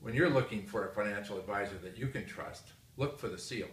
when you're looking for a financial advisor that you can trust, look for the seal.